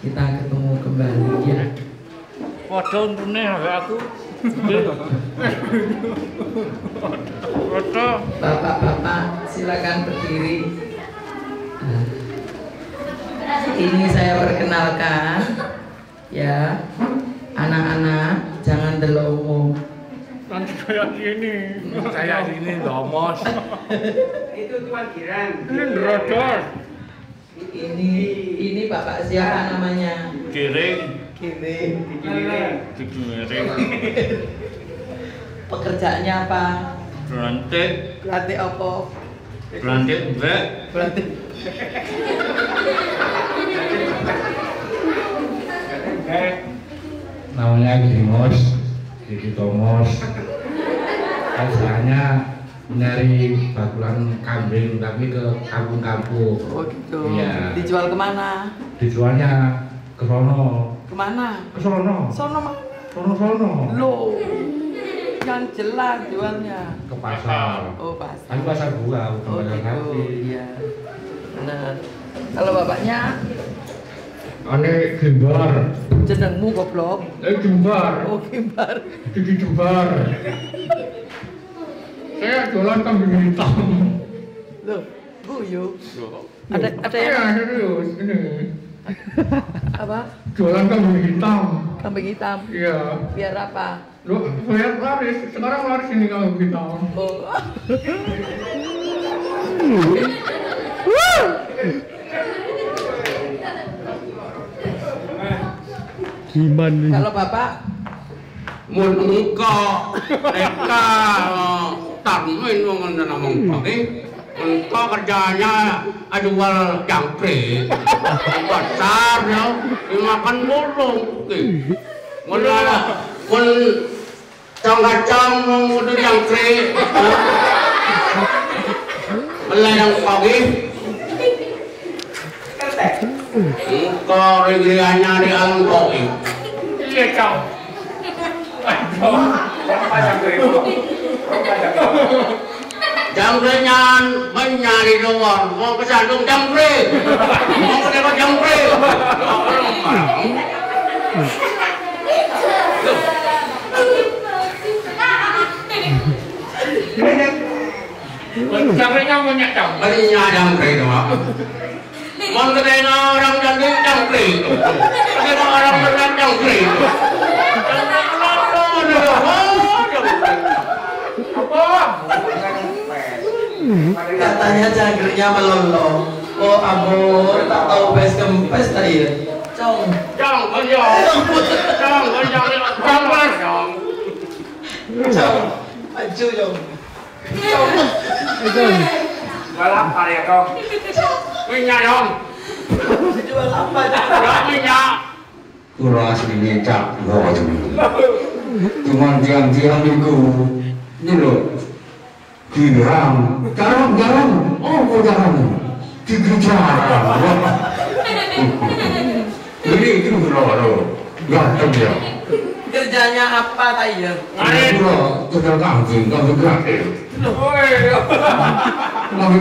Kita ketemu kembali ya. Waduh untune aku. Bapak-bapak silakan berdiri. Ini saya perkenalkan ya. Anak-anak jangan delongo. Nanti kayak gini. Kayak gini domos. Itu tuan Kiran. Ini drodor. Ini ini Bapak siapa namanya? Kiring. Kini. Digiring. Pekerjaannya apa? Berantik. Berarti apa? Berantik mbak. Berarti namanya Grimos Gigi Tomos usahanya nyari bakulan kambing tapi ke kampung-kampung oh gitu. Iya. Dijual ke mana? dijualnya ke sono Ke mana? ke sono Sono mah. sono sono Loh. Yang jelas jualnya. ke pasar Oh pas. tapi pasar gua bukan Oh pasar gitu. Iya. Benar. Kalau bapaknya ane Gimbar jenengmu goblok. eh Gimbar Oh Gimbar. Gigi Gimbar saya jualan kambing hitam Loh, guyu. Ada ada yang serius ini apa? jualan kambing hitam Kambing hitam. iya Biar apa? Lu saya laris, sekarang laris ini kalau kita. Oh. Iman nih. Kalau Bapak mun engko eka tarmin wong ngene ngomong oke engko kerjanya jual jangkrik pasar ya dimakan burung mulai mun cang-cang mau jangkrik Mulai yang pagi Engko regiannya di angkoi Iya kau. Jangkrinya banyak di luar, mau ke sandung jangkrik, mau ke dekat jangkrik. Jangkringnya banyak kau. Banyak jangkrik tu mak. Mau ke tengah orang jadi jangkrik, ke tengah orang jadi jangkrik. Katanya jangkriknya melolong. Oh ampun, tak tahu bes kempes tadi ya. Cong. Jangan banyak, jangan banyak, jangan banyak. Cong. Maju Cong. Cong. Jual apa ya kau? Minyak dong, Jual apa? Cong? ya minyak. Kulo aslinya cak bawa cuman diam-diam itu ini loh diram garam garam oh mau garam di gereja. Ini itu loh loh. Ganteng ya. Kerjanya apa tayo ngain loh kerja kambing kambing gratis Woi, tapi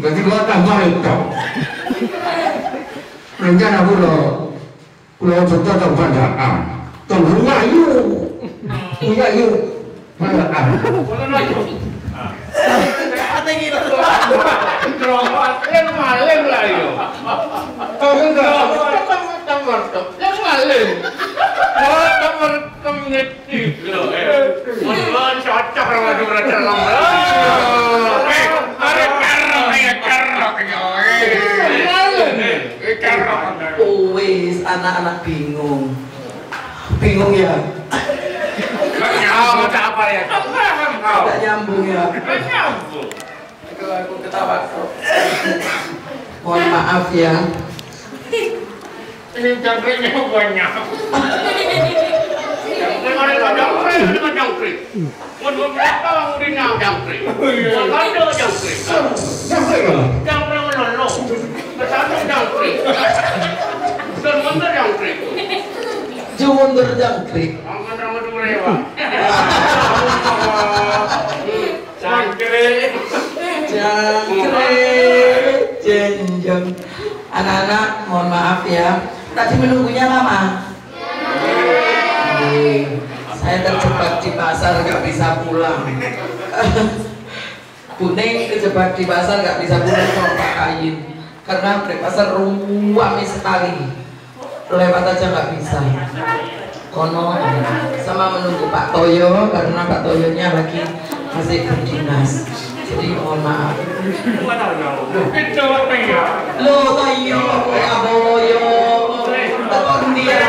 Berarti itu tambah itu. Rencana pulau, pulau juta tambah Gitu? Yang lah yo. Enggak? Yang cocok sama dua. Eh, ada kerok ya kerok yo. Eh, kerok. Oh, wis anak-anak bingung. Bingung ya? Kau macam apa ya? Kau. Tidak nyambung ya? Nyambung. Aku ketawa. Mohon maaf ya. Ini jangkriknya banyak. Jangkrik tak jangkrik, jangkrik. Jenjang. Anak-anak, mohon maaf ya. Tadi menunggunya lama. Saya terjebak di pasar nggak bisa pulang. Kuning kejebak di pasar nggak bisa pulang sama Pak Kayin karena di pasar ruame sekali. Lewat aja nggak bisa. Kono sama menunggu Pak Toyo karena Pak Toyonya lagi masih berdinas. Jadi mohon maaf. Ya? Lo Toyo, Aboyo, telepon dia.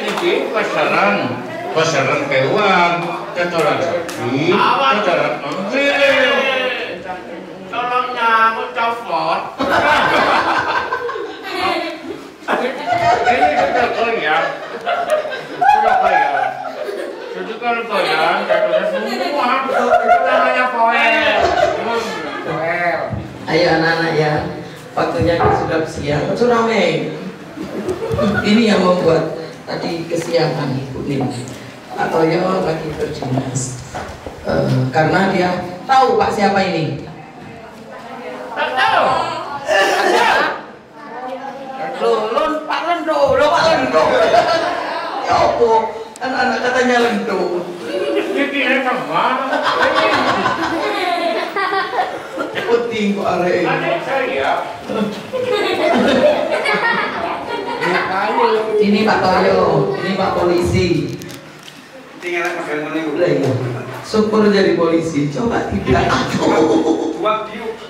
Ini pasaran, pasaran kewan, ketoran sapi, ketoran Tolong nyamuk telepon. Ini sudah goyang. Sudah goyang. Jadi kalau goyang, jatuhnya semua. Itu namanya poel. Poel. Ayo anak-anak ya, waktunya sudah siang. Itu rame. Ini yang membuat tadi kesiangan kuning. Atau ya lagi berdinas. Eh, karena dia tahu Pak siapa ini. Tahu. Lo, Pak Pak ya? Anak-anak katanya kok arek. Adik saya. Ini Pak Toyo, ini Pak polisi. Tinggal mana Lah iya. Syukur jadi polisi. Coba tidak. Aduh. Dua view.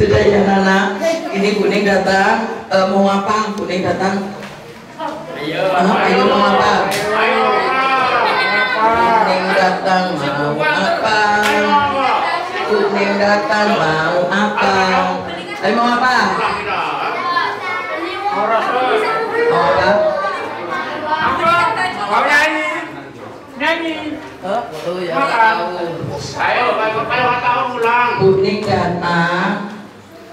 sudah ya eh Soalnya jangan begitu waktu kerja. Jangan kurang jam jam besar. Jangan kurang jam jam kerja ranjang murah. Dan sekarang jam pre. Jam pre. Nambah nambah. Kasih orang rumah. Kasih. sudah ya Nana ini kuning datang Eh, mau apa kuning datang Ayo, Ah, ayo, mau apa? Ayo, kuning datang mau apa kuning datang mau apa Ayo mau apa mau apa Mau nyanyi? Nyanyi. oh, oh ya Makan. tahu Ayo, ayo, ayo, tahu pulang. kuning datang ayo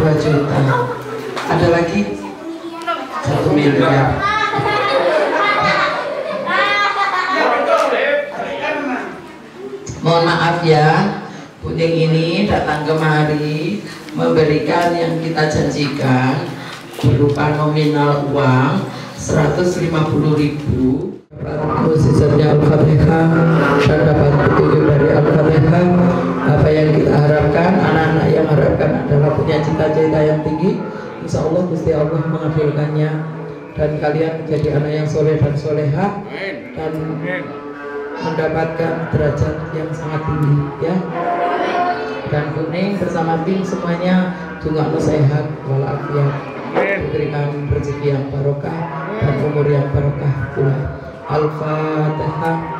2 juta. Ada lagi? Satu miliar. Mohon maaf ya kuning ini datang kemari memberikan yang kita janjikan berupa nominal uang 150 ribu. Sisanya Al-Fatihah dan dapat petunjuk dari Al-Fatihah. Apa yang kita harapkan? Anak cita-cita yang tinggi Insya Allah Gusti Allah mengabulkannya. Dan kalian menjadi anak yang soleh dan soleha dan mendapatkan derajat yang sangat tinggi ya. Dan kuning bersama tim semuanya juga sehat walafiat. Diberikan rezeki yang barokah dan umur yang barokah pula. Al-fatihah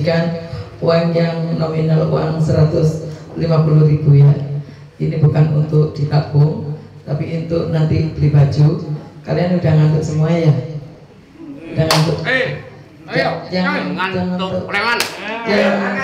datang menjanjikan uang yang nominal uang 150 ribu ya. Ini bukan untuk ditabung, tapi untuk nanti beli baju. Kalian udah ngantuk semua ya? Udah ngantuk? Eh, ayo, Jangan- jangan ngantuk. Jangan. Masa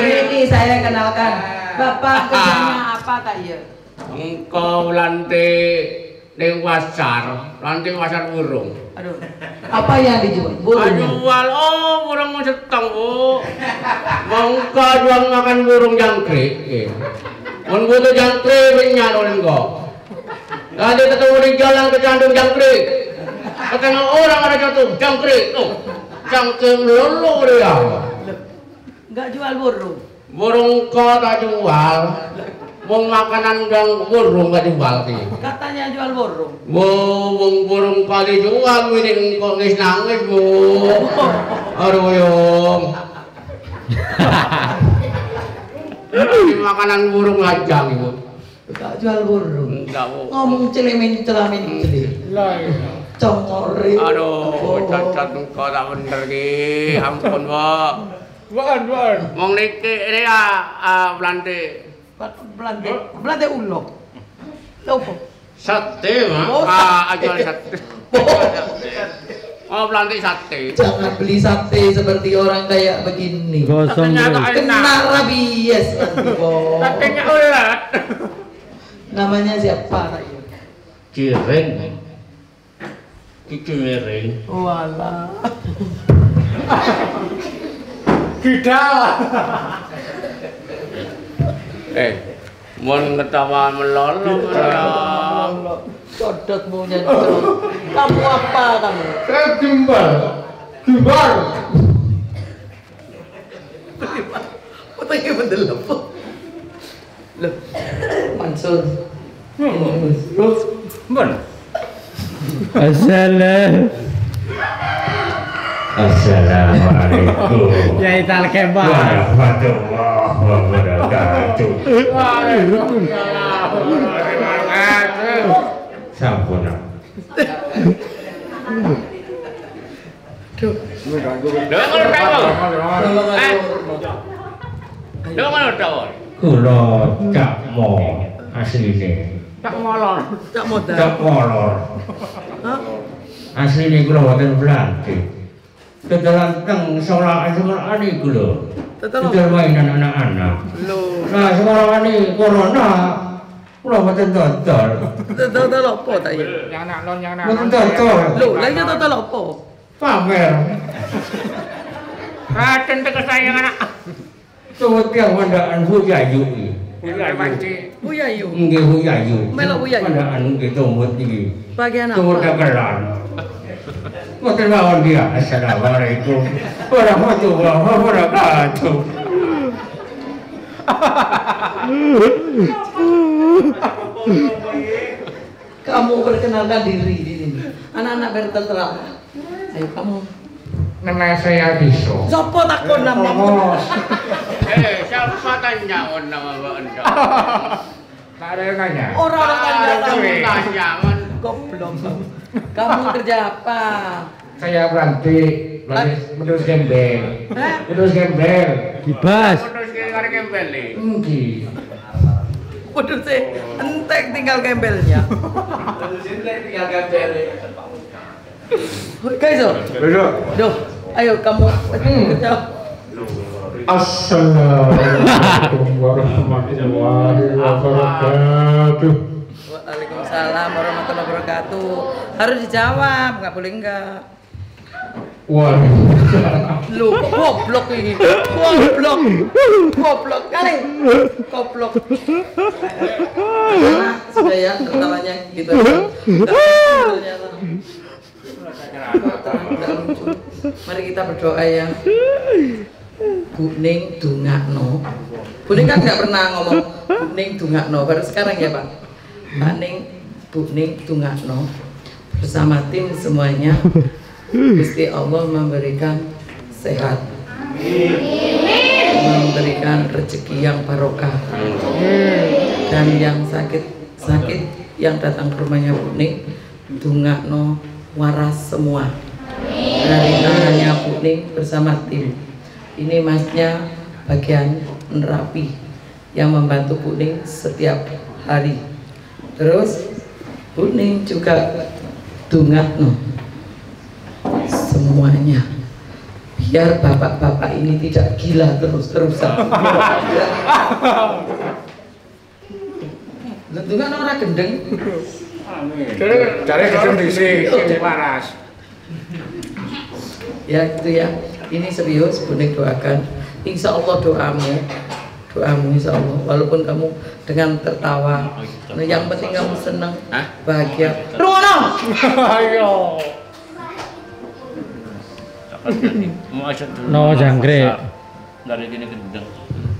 ini saya kenalkan. Bapak kerjanya apa tak ya? Engkau lantai ning pasar, lantai pasar burung. Aduh. Apa yang dijual? Burung. Jual oh burung setong oh. Mongko jual makan burung jangkrik. Eh. Mun butuh jangkrik minyak oleh engkau. Nanti ketemu di jalan kecandung jangkrik. Ketemu orang ada jatuh jangkrik tuh. Jangkrik lulu dia. Enggak jual burung. Burung kau tak jual. Wong makanan gang burung gak jual ki. Katanya jual burung. Wo wong burung kali jual ini kok ngis nangis bu. Aduh yong. Ini makanan burung aja ibu. Enggak jual burung. Enggak bu. Ngomong celemin celamin celim. Congore. Aduh, cacat engkau tak bener ki. Ampun bu. Bukan, bukan. Mong niki ini ya ah, Belante. Belante, belante ulo. Lopo. Sate mah. Oh, Ah, sate. jual sate. Oh, Belante sate. Jangan beli sate seperti orang kayak begini. Tak Kena enak. rabies nanti, Bo. Satenya ulat. Namanya siapa? Cireng. Kicu miring. Walah. Eh, mun ketawa melolong ya. Codot maunya Kamu apa kamu? Saya gimbal. Gimbal. Fotonya bener loh. Loh, Mansur. Ben. Assalamualaikum Ya ital kembal. warahmatullahi wabarakatuh. Sampun. Dengar tawon. Eh. Dengar tawon. Kula cak mo asline. Tak molor. Tak modal. Cak molor. Asline kula wonten Belante. Tetelan teng sholat sekolah ini gula. Tetelan mainan anak-anak. Lho. Nah sekolah ini corona. Kula mboten dodol. Dodol apa ta ya? Yang anak lon yang anak. Mboten dodol. Lho, lha iya dodol apa? Pamer. Ah, Raten teko saya anak. Tuwa tiyang wandaan Bu Yayu iki. Bu Yayu. Bu Yayu. Nggih Bu Yayu. Melok Bu Yayu. Wandaan nggih tumut iki. Bagian apa? Tumut kabelan. Mboten mawon dia. Assalamualaikum warahmatullahi wabarakatuh. Kamu perkenalkan diri di sini. Anak-anak berterang. Ayo kamu. Nama saya Diso. Sopo takon nama? Eh, siapa tanya on nama Endo? Tak ada yang nanya. Orang-orang tanya Ada kamu. tanya on. Goblok. Kamu kerja apa? Saya berhenti Menurut gembel. Menurut gembel. Terus kira kembali. nih. Nggih. Waduh sih, entek tinggal gembelnya. Guys, oh. Duh, ayo kamu kerja. Assalamualaikum warahmatullahi wabarakatuh. Waalaikumsalam warahmatullahi wabarakatuh. Harus dijawab, nggak boleh enggak. Waduh. Lu goblok ini. Goblok. Goblok kali. Goblok. Nah, sudah ya ketawanya gitu. Mari kita berdoa ya. Bu Ning Dungakno. Bu Ning kan nggak pernah ngomong Bu Ning Dungakno, baru sekarang ya Pak. Pak Ning, Bu Ning Dungakno bersama tim semuanya. Gusti Allah memberikan sehat, memberikan rezeki yang barokah, dan yang sakit sakit yang datang ke rumahnya Bu Ning, Dungakno waras semua dari tangannya Bu Ning bersama tim. Ini masnya bagian nerapi yang membantu Bu Ning setiap hari. Terus Bu Ning juga Dungakno semuanya biar bapak-bapak ini tidak gila terus-terusan. Tentukan orang gendeng. Cari gedung di sini, waras. Ya gitu ya. Ini serius, Bunik doakan. Insya Allah doamu, doamu Insya Allah. Walaupun kamu dengan tertawa, nah, yang penting kamu senang, bahagia. Rono. Ayo. No jangkrik. Dari gini gendeng.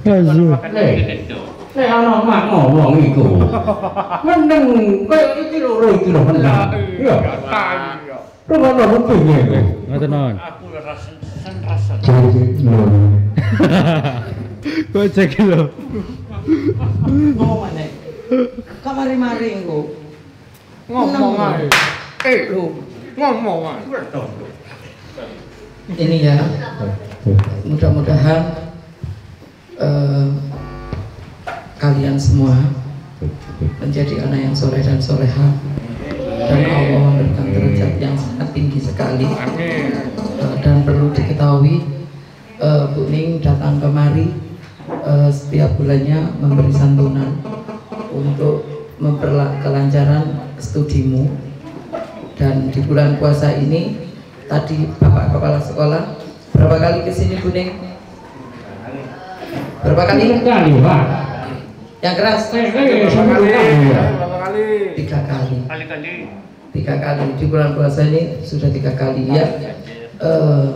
Ayo. Gitu. Nek ana mak ngomong iku. Meneng kaya iki loro iki lho meneng. Iya. Ayo. Rumah pentingnya kowe. Ngoten non. Aku rasa sen rasa. Lho. Kok cek lho. Ngomong mana? Kamari-mari engko. Ngomong aja. Eh, Loh, ngomong aja. ini ya. Mudah-mudahan eh, kalian semua menjadi anak yang soleh dan soleha dan Allah memberikan derajat yang sangat tinggi sekali Amin. Eh, dan perlu diketahui eh, Bu Ning datang kemari eh, setiap bulannya memberi santunan untuk memperla kelancaran studimu dan di bulan puasa ini tadi Bapak Kepala Sekolah berapa kali ke sini Bu Ning? Berapa kali? Kali, Pak. Yang keras? Eh, eh, kali ya. Berapa kali? Tiga kali. Kali-kali. tiga kali di bulan puasa ini sudah tiga kali ya. Eh,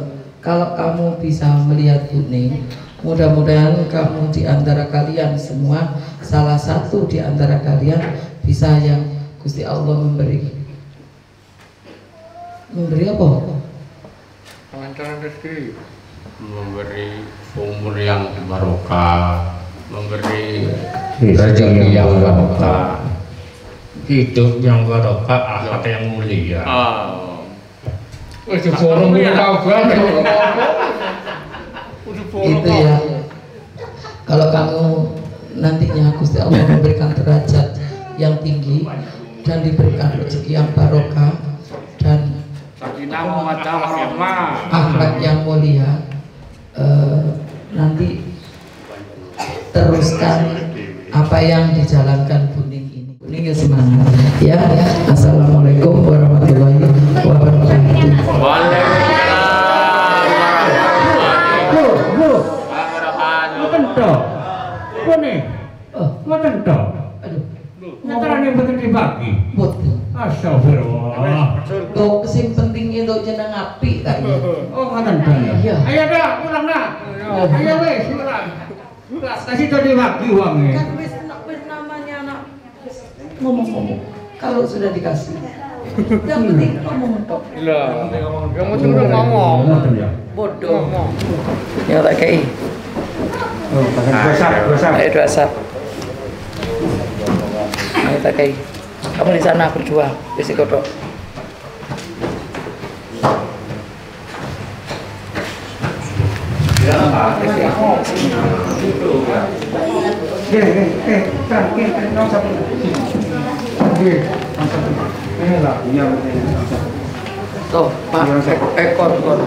kalau kamu bisa melihat Buning, mudah-mudahan kamu di antara kalian semua salah satu di antara kalian bisa yang Gusti Allah memberi. Memberi apa? Pengancaran rezeki. Memberi umur yang barokah, memberi Rezeki yang barokah. Hidup yang barokah, akhlak yang mulia. Oh. Wis diborong kuwi tau banget. Itu ya. Kalau kamu nantinya Gusti Allah memberikan derajat yang tinggi dan diberikan rezeki yang barokah dan akhlak yang mulia eh, nanti teruskan apa yang dijalankan Buning ini. Buning ya semangat. Ya. Assalamualaikum warahmatullahi Dibagi uangnya. kan wis wis namanya anak ngomong-ngomong kalau sudah dikasih yang penting ngomong tok Lah, yang penting udah ngomong. Ya. bodoh Ngomong. ya tak Oh, pasang dua sap, dua sap. Ayo dua sap. Ayo tak. Kamu di sana berdua, besi kodok. Eh, kan, kan, kan. Nggih, lah, iya betul. nong sap. Tuh, Pak, ekor, ekor.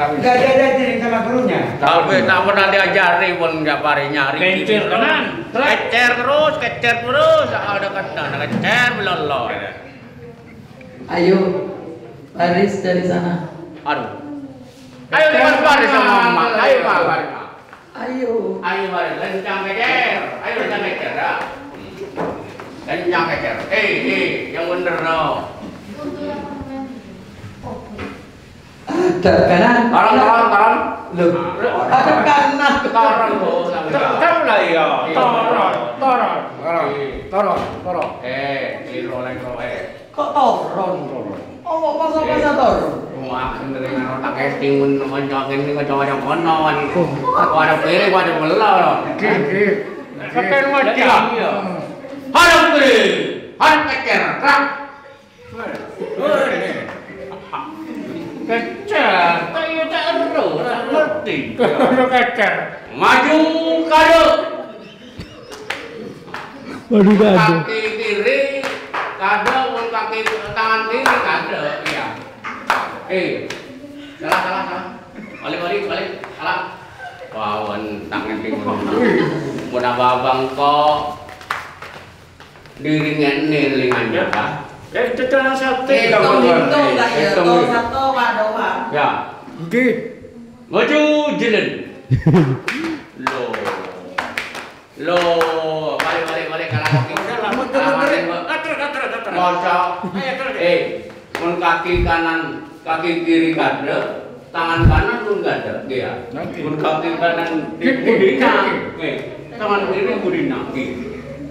Nggak diajarin sama gurunya. Tapi tak pernah diajari pun nggak pari nyari. Kecer kanan. Kecer terus, kecer terus. Ada kata, ada kecer belolor. Ayo, baris dari sana. Aduh. Ayo kita baris sama mama. Ayo pak, baris. Ayo. Ayo baris, kencang kecer. Ayo kencang kecer. dah. Kencang kecer. Eh, eh, yang bener no. sedap kanan. Karan karan karan lho karan kanan? Karan karan lah iya. Karan karan karan karan karan eh kiro leng kro eh kok toron? Oh, eh, toron oh pasal pasal toron? mau akan dari mana tak es timun mencongin ini kacau kacau kono oh. aku ada piri aku ada melau lo kepen eh, mati lah harap piri harap kekeran Kecer. Kayu tak eru, tak ngerti. Udah kecer. Maju kado. Kaki kiri, kado, mun kaki tangan kiri kado, iya. Eh, salah, salah, salah. Balik, balik, balik, salah. Wawan tangan kiri. Mudah babang kok. Diringin nih lingannya, Pak. Ya itu jalan sate. Lah ya. Hitung. Tuh satu pak doa. Ya, Gih. maju jalan. Lo, lo, balik, balik, balik, kalah kaki. Kalah kaki, Mbak. Ngocok. Eh, mun kaki kanan, kaki kiri kada, tangan kanan pun kada, dia. Mun kaki kanan di budina, eh, tangan kiri budina.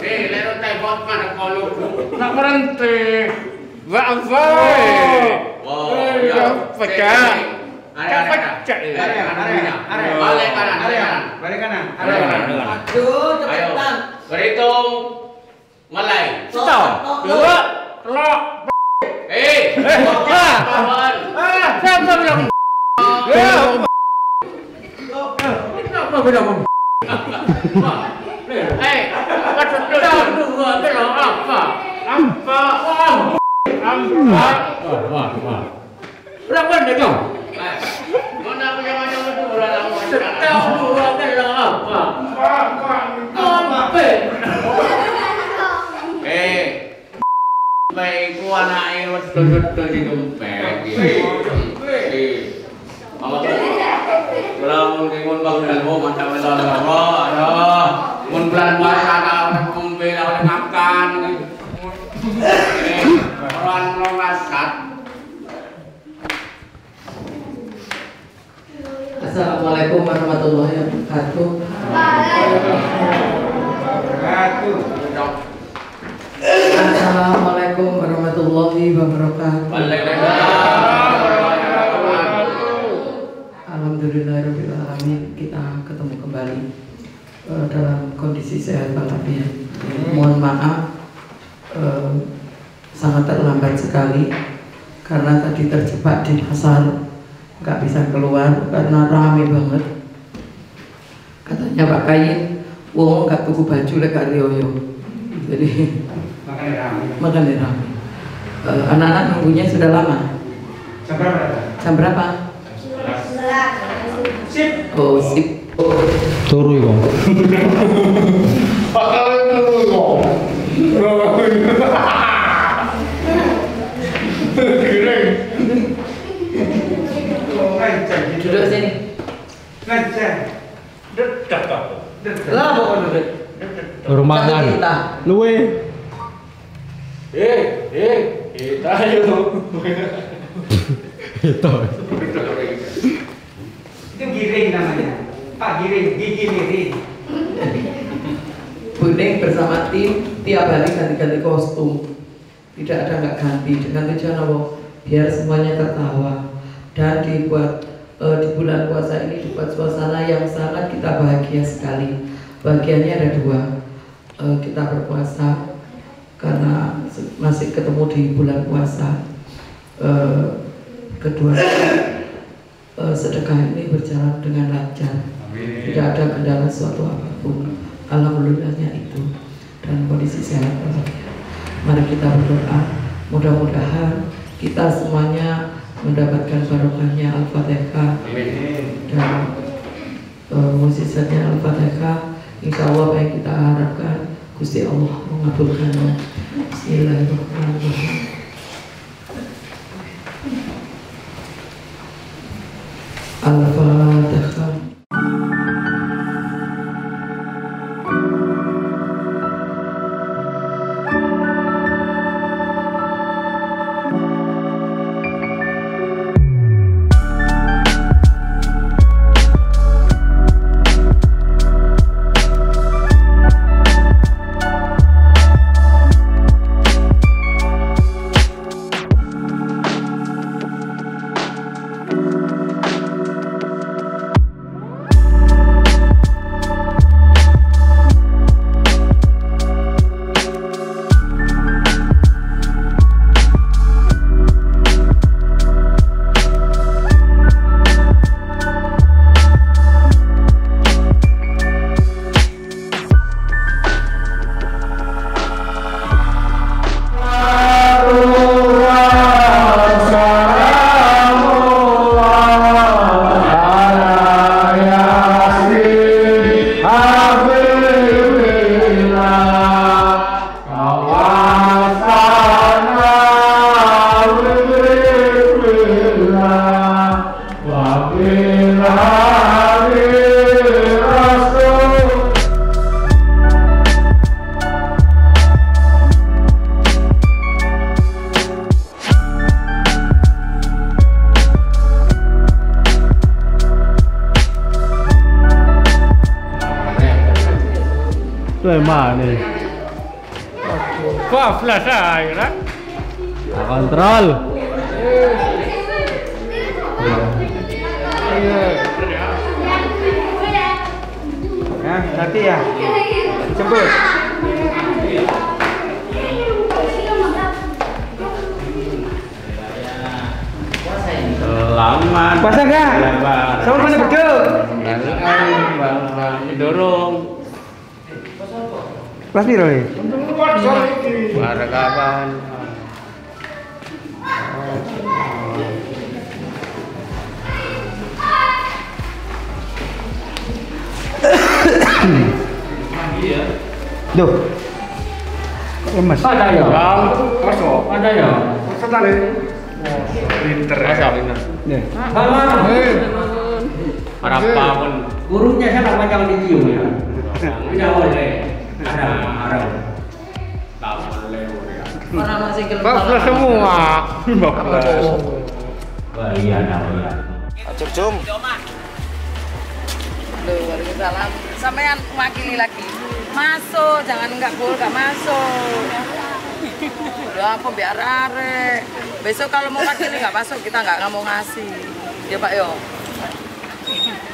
Eh, lero tay bot mana kalau Nak berhenti. Gak baik. Wow, Eh, ya. pecah. Ada, ada, ada. Pecah. Area, area, area. Balik kanan, balik Area, kanan. balik kanan. Ada Area. kanan. Aduh, Ayo. cepetan. Berhitung. Mulai. Satu, dua, telok. Eh, ah. kawan. Ah, siapa bilang? Ya. Kenapa bilang? Eh, maksud dua dua bilang apa? Apa? Apa? Berapa dia dong? Mana punya mana itu bulan lama. Setahun dua bilang apa? Apa? Eh. Baik, ku anake wis dodot di dompet. Eh. Mama tuh. Kalau mungkin mun bangun mau macam itu aduh. Mun bulan puasa mun bela oleh makan. Orang orang rasat. Assalamualaikum warahmatullahi wabarakatuh. Assalamualaikum warahmatullahi wabarakatuh. Alhamdulillahirobbilalamin kita ketemu kembali eh, dalam kondisi sehat walafiat. Mohon maaf eh, sangat terlambat sekali karena tadi terjebak di pasar nggak bisa keluar karena rame banget. Katanya Pak Kayin, wong nggak tuku baju lek gak rioyo. Jadi Makanya rame. makanya rame. Eh, anak-anak nunggunya sudah lama. Jam berapa? Jam berapa? Sip. Oh, sip. Turu iku. Oh, ngajak gitu. Duduk sini. Ngajak. Dekat apa? Lah pokoknya duduk. Rumahan. Luwe. Eh, eh, kita yuk. Itu. Itu giring namanya. Pak giring, gigi miring. Buning bersama tim tiap hari ganti-ganti kostum. Tidak ada nggak ganti dengan tujuan apa? Biar semuanya tertawa dan dibuat eh, di bulan puasa ini dibuat suasana yang sangat kita bahagia sekali. Bahagianya ada dua. Eh, kita berpuasa karena masih ketemu di bulan puasa. Eh, kedua, eh, sedekah ini berjalan dengan lancar. Tidak ada kendala suatu apa pun. Alhamdulillahnya itu dan kondisi sehat walafiat. Mari kita berdoa. Mudah-mudahan kita semuanya mendapatkan barokahnya Al-Fatihah dan uh, musisatnya Al-Fatihah. Insya Allah yang kita harapkan Gusti Allah mengabulkannya. Bismillahirrahmanirrahim. Al-Fatihah. Duh. Lemes. Ada ya? Masuk. Ada ya? Pinter. Masuk. Nih. Siapa Pak? jangan dicium ya. Tidak boleh. Ada haram. Orang masih semua. Iya. Jum. Loh, Waalaikumsalam. Sampean mewakili lagi. Masuk, jangan enggak boleh enggak masuk. Udah apa biar are. Besok kalau mau wakili enggak masuk, kita enggak nggak mau ngasih. Ya Pak yo.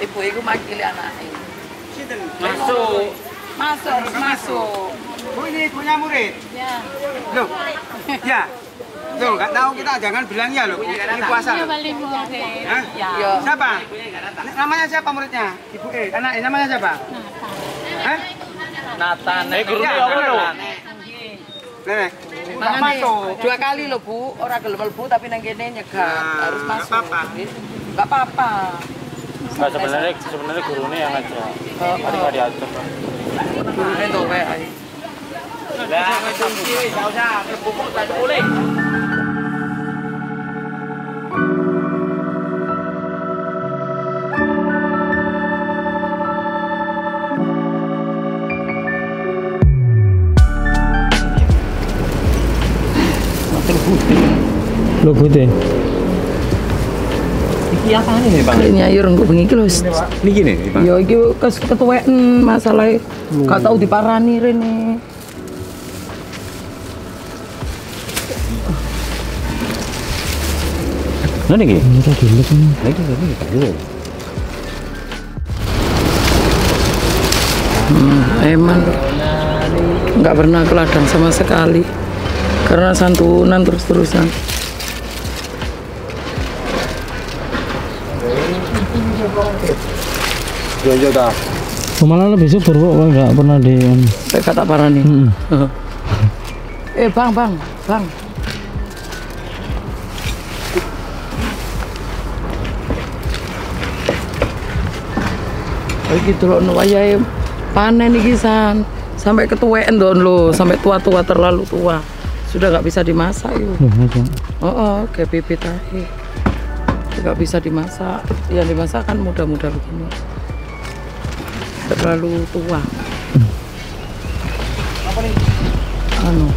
Ibu itu makili anaknya. Masuk. Masuk, harus masuk. Bu ini punya murid. Ya. Loh. Ya. Loh, nggak tahu kita jangan bilang ya loh. Ini puasa. loh. Hah? Ya. Siapa? Namanya siapa muridnya? Ibu E. Anaknya namanya siapa? Hah? Nathan. Eh, guru ini apa lo? Nenek. Masuk. dua kali loh Bu, orang gelem Bu tapi nang kene nyegat, Nah, harus masuk. apa-apa. Enggak apa-apa. Nah, sebenarnya sebenarnya gurunya yang ngajak. Oh, Tadi nggak diatur. Gurunya tuh kayak ae. Lo putih. Ini ayo renggo bengi iki lho. Niki nih, Pak. Ya iki kes ketuweken masalah gak tau diparani rene. Nah niki. Hmm, emang nggak pernah ke ladang sama sekali karena santunan terus-terusan. Jojo dah. Malah lebih subur kok nggak pernah di Saya kata parani. Mm-mm. eh bang bang bang. Oh gitu loh, nu wayahe panen iki san. Sampai ketuweken don lo, sampai tua-tua terlalu tua. Sudah nggak bisa dimasak yuk. Oh, oh kayak bibit aja. Nggak bisa dimasak. Yang dimasak kan muda-muda begini. Terlalu tua. Anu,